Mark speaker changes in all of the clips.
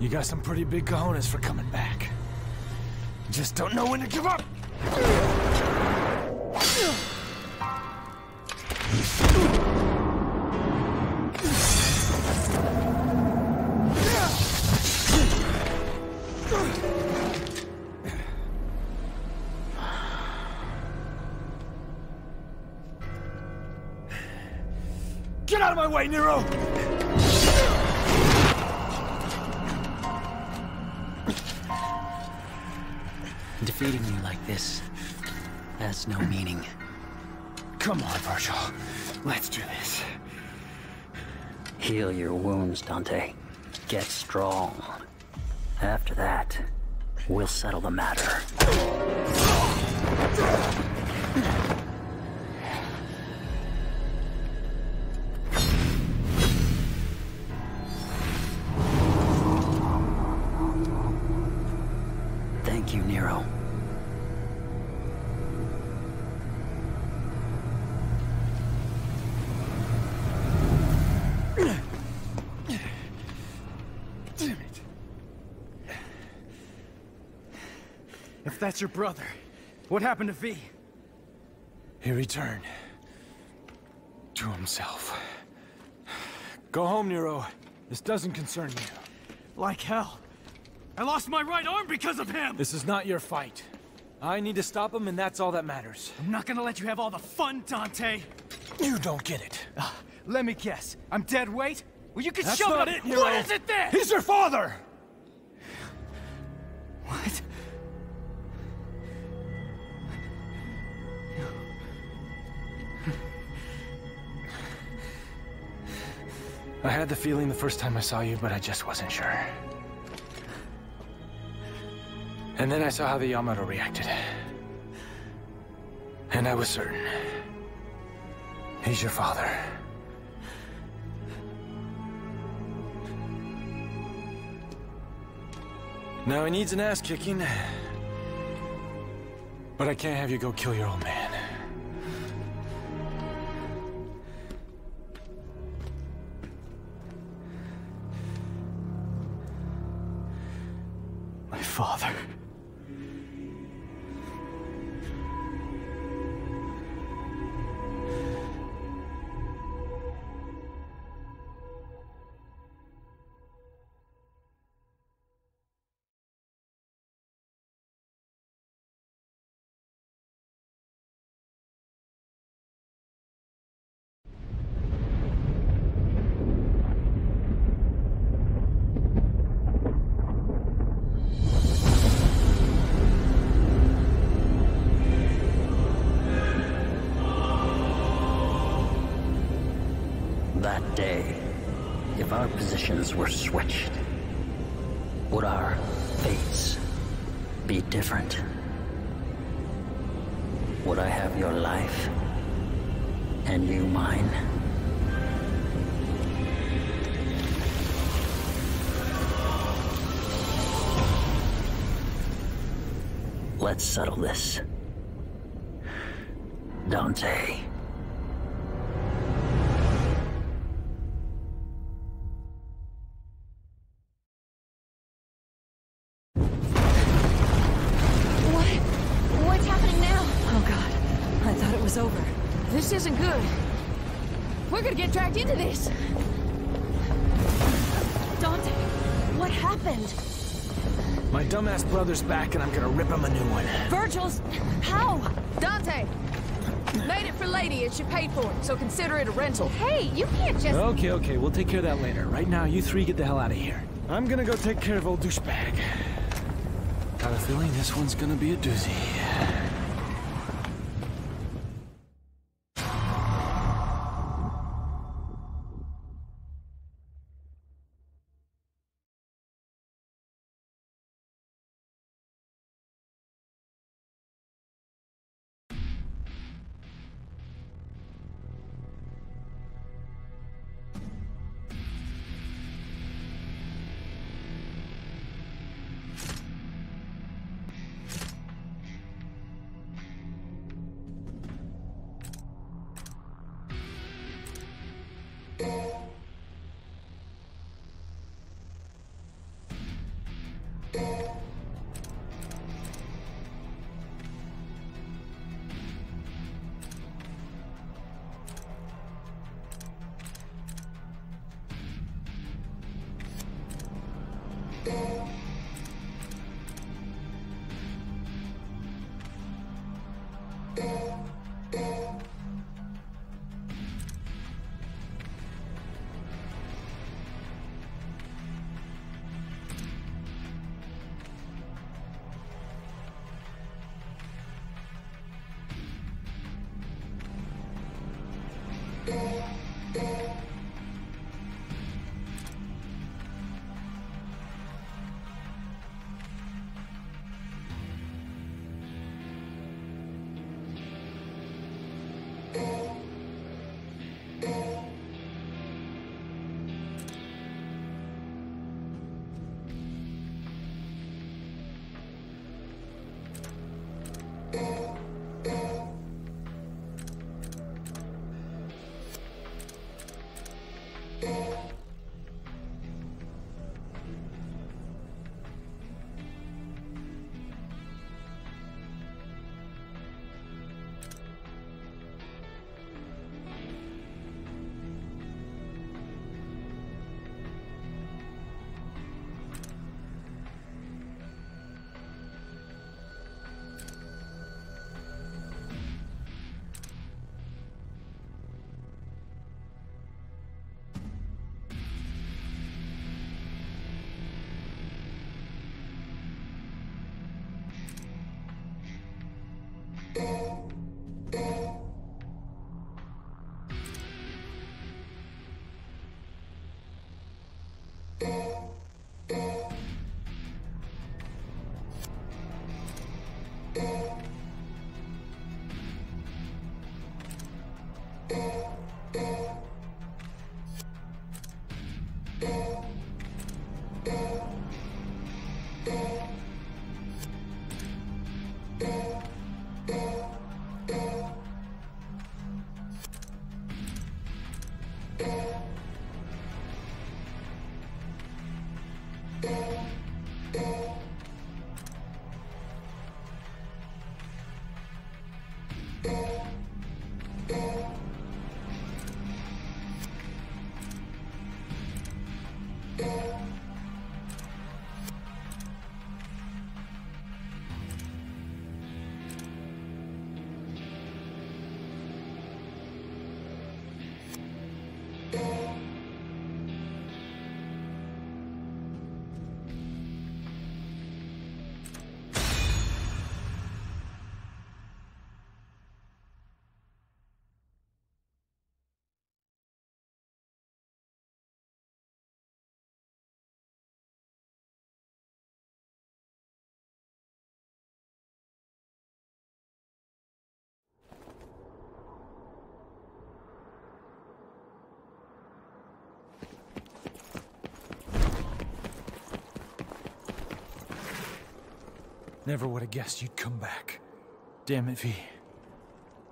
Speaker 1: You got some pretty big cojones for coming back. Just don't know when to give up! Get out of my way, Nero!
Speaker 2: Defeating you like this has no meaning.
Speaker 1: Come on, Virgil. Let's do this.
Speaker 2: Heal your wounds, Dante. Get strong. After that, we'll settle the matter.
Speaker 1: That's your brother, what happened to V? He returned. To himself. Go home, Nero. This doesn't concern you.
Speaker 3: Like hell. I lost my right arm because of him!
Speaker 1: This is not your fight. I need to stop him, and that's all that matters.
Speaker 3: I'm not gonna let you have all the fun, Dante!
Speaker 1: You don't get it.
Speaker 3: Uh, let me guess. I'm dead weight? Well, you can
Speaker 1: That's
Speaker 3: shove
Speaker 1: not
Speaker 3: it.
Speaker 1: it, Nero.
Speaker 3: What is it then?
Speaker 1: He's your father!
Speaker 3: What?
Speaker 1: I had the feeling the first time I saw you, but I just wasn't sure. And then I saw how the Yamato reacted. And I was certain. He's your father. Now he needs an ass kicking. But I can't have you go kill your old man.
Speaker 2: Positions were switched, would our fates be different? Would I have your life and you mine? Let's settle this. Dante.
Speaker 1: My dumbass brother's back and I'm gonna rip him a new one.
Speaker 4: Virgil's... How?
Speaker 5: Dante! Made it for Lady and she paid for it, so consider it a rental.
Speaker 4: Hey, you can't just...
Speaker 1: Okay, okay, we'll take care of that later. Right now, you three get the hell out of here. I'm gonna go take care of old douchebag. Got a feeling this one's gonna be a doozy. Thank you. Never would have guessed you'd come back. Damn it, V.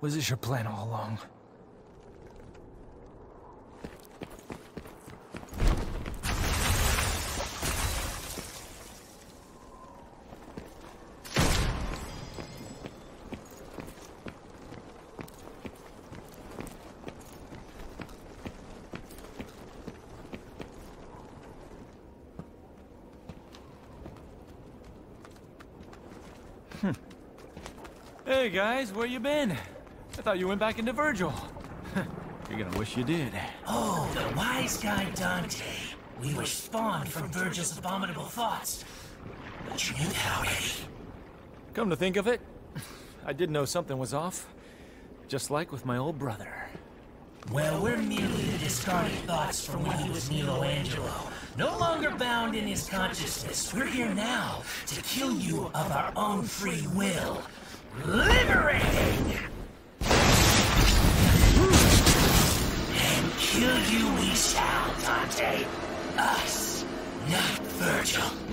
Speaker 1: Was this your plan all along? Hey guys, where you been? I thought you went back into Virgil. You're gonna wish you did.
Speaker 6: Oh, the wise guy Dante. We were spawned from Virgil's abominable thoughts. But you knew that eh? already.
Speaker 1: Come to think of it, I did know something was off. Just like with my old brother.
Speaker 6: Well, we're merely the discarded thoughts from when he was Nelo Angelo. No longer bound in his consciousness. We're here now to kill you of our own free will. Liberating! And kill you we shall, Dante. Us, not Virgil.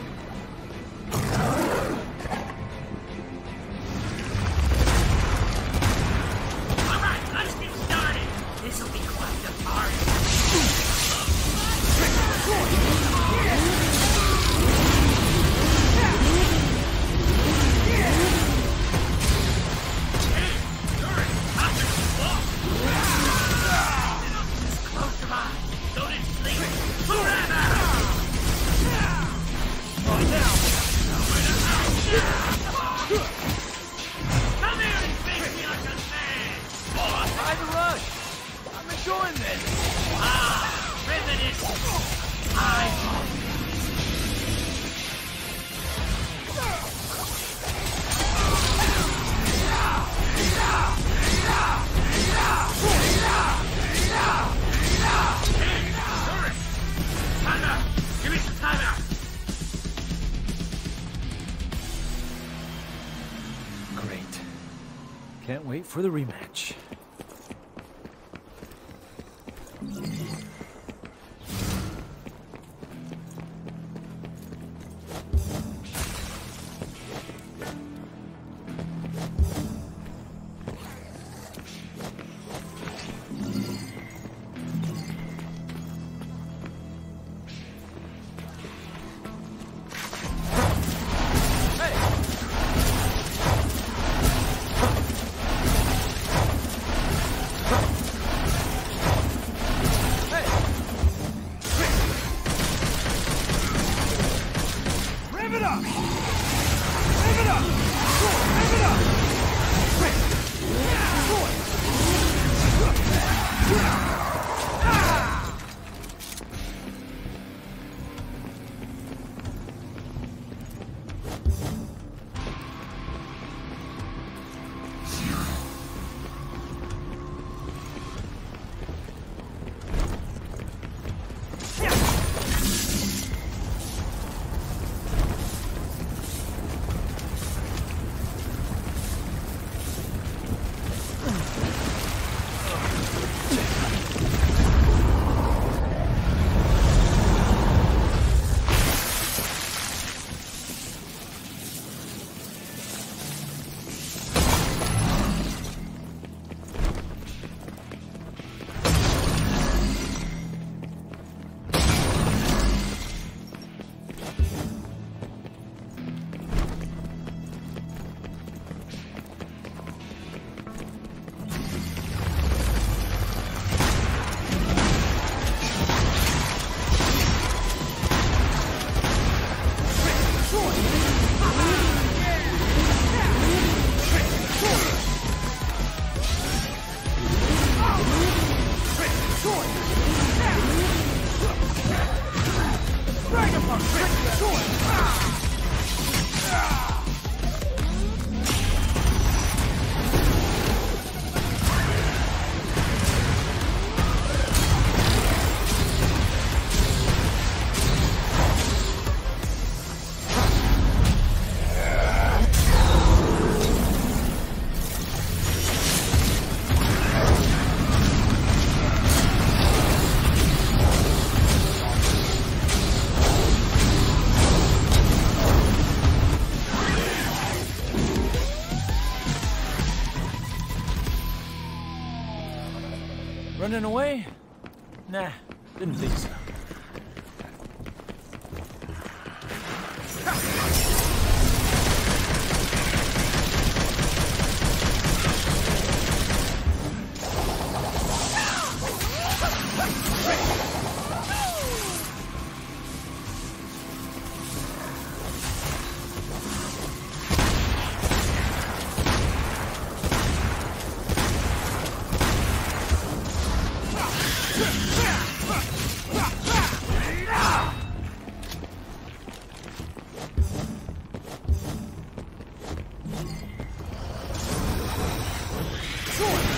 Speaker 1: For the rematch. Running away? Nah, didn't think so.
Speaker 7: Sure.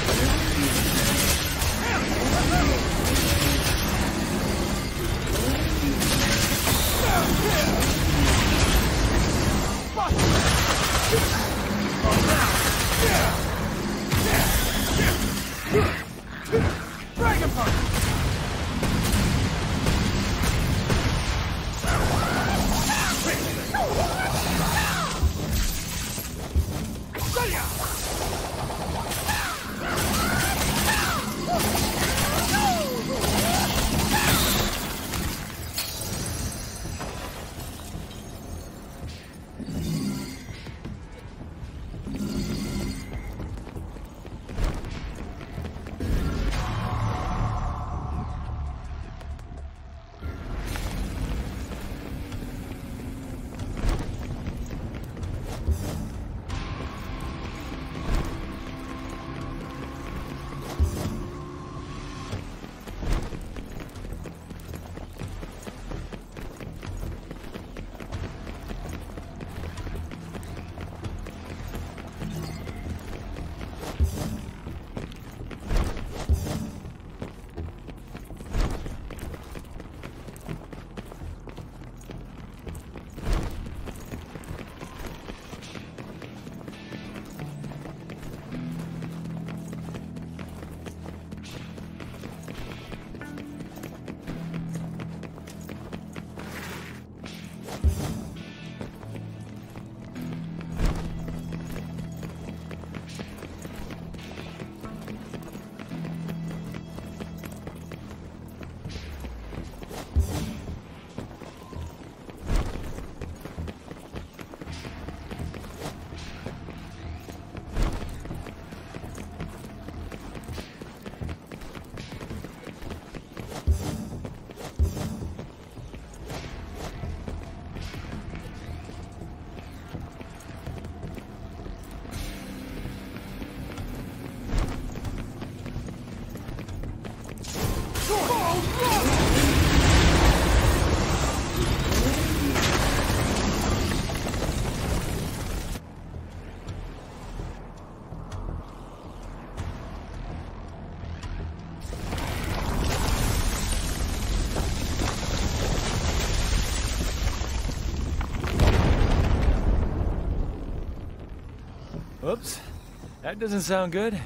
Speaker 7: That doesn't sound good.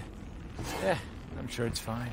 Speaker 7: Yeah, I'm sure it's fine.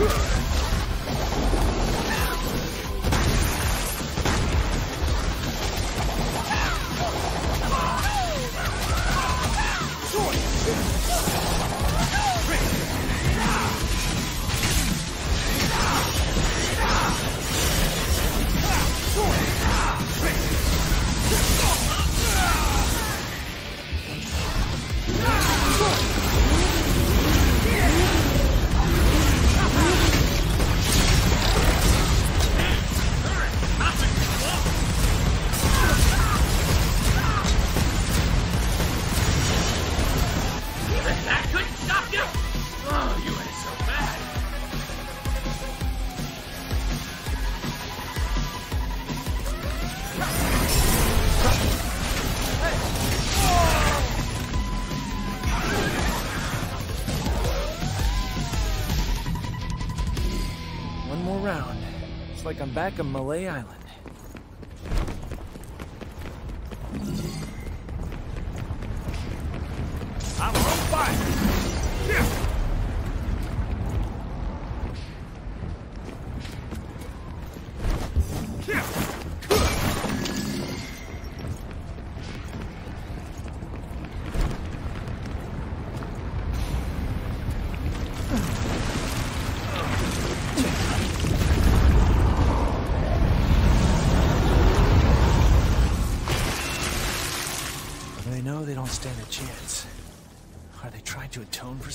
Speaker 1: That like I'm back on Mallet Island.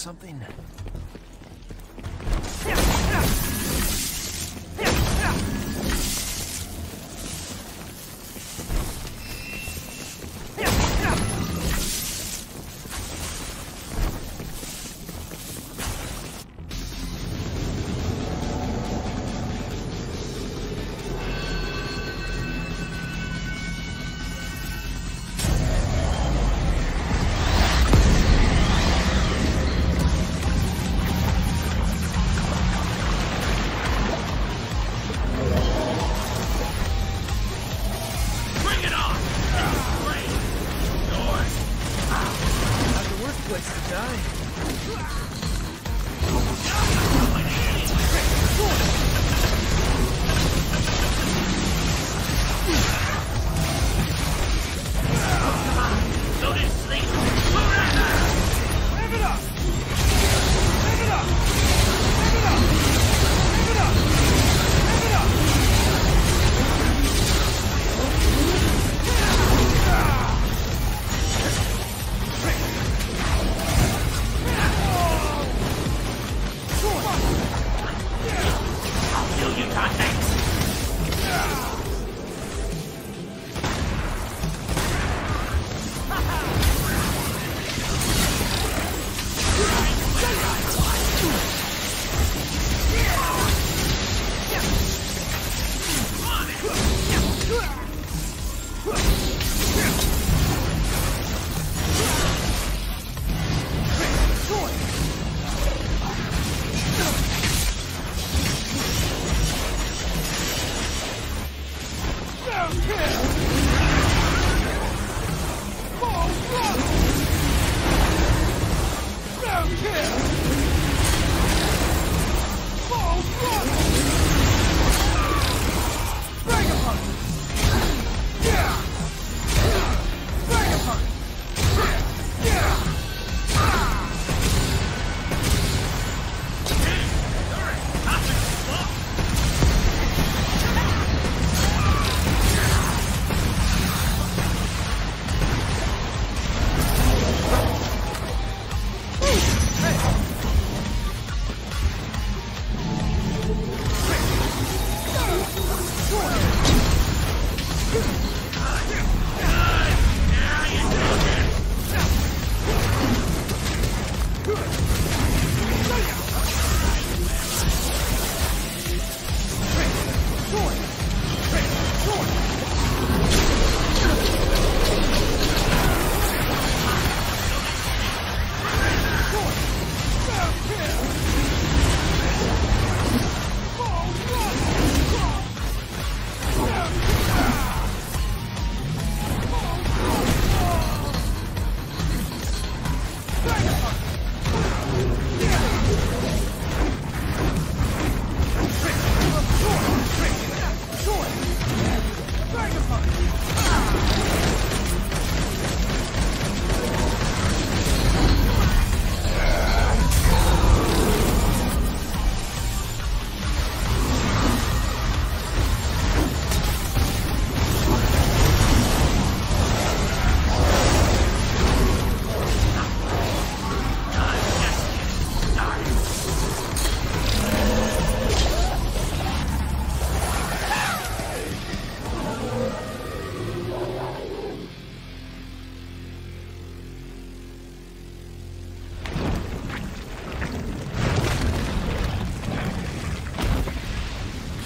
Speaker 1: Something?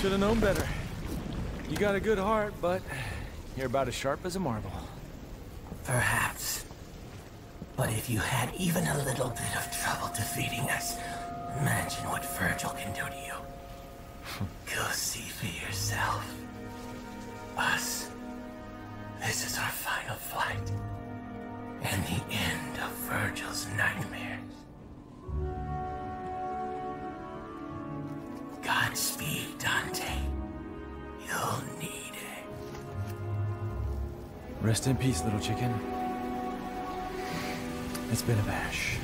Speaker 1: Should have known better. You got a good heart, but you're about as sharp as a marble.
Speaker 6: Perhaps. But if you had even a little bit of trouble defeating us, imagine what Virgil can do to you. Go see for yourself. Us. This is our final fight. And the end of Virgil's nightmares. Godspeed, Dante. You'll need it.
Speaker 3: Rest in peace, little chicken. It's been a bash.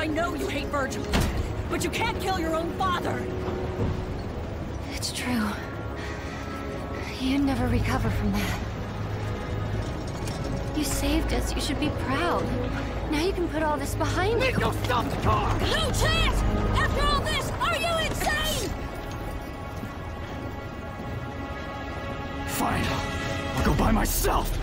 Speaker 4: I know you hate Virgil, but you can't kill your own father.
Speaker 8: It's true. You'd never recover from that. You saved us. You should be proud. Now you can put all this behind you.
Speaker 3: Go stop the car!
Speaker 4: No chance! After all this, are you insane?
Speaker 3: Fine. I'll go by myself.